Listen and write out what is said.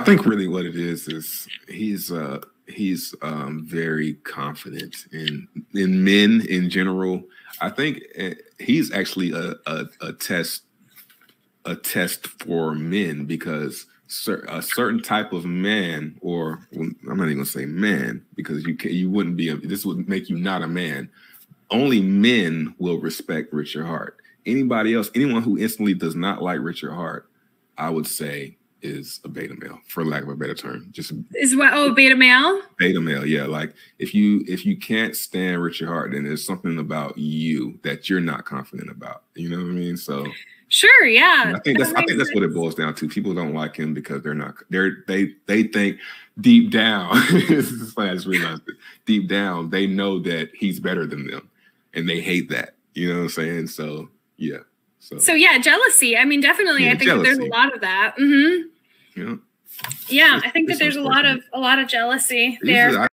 I think really what it is is he's uh he's um very confident in in men in general. I think eh, he's actually a a, a test a test for men because a certain type of man, or I'm not even gonna say man, because you can, you wouldn't be. A, this would make you not a man. Only men will respect Richard Heart. Anybody else, anyone who instantly does not like Richard Heart, I would say is a beta male, for lack of a better term. Just is what oh beta male? Beta male, yeah. Like if you if you can't stand Richard Heart, then there's something about you that you're not confident about. You know what I mean? So Sure, yeah. I think that's I think that's what it boils down to. People don't like him because they're not they're they they think deep down, this is funny, I just realized it, deep down, they know that he's better than them. And they hate that. You know what I'm saying? So yeah. So, so yeah, jealousy. I mean, definitely, yeah, I think that there's a lot of that. Mm-hmm. Yeah. Yeah, I think that there's a lot of a lot of jealousy there.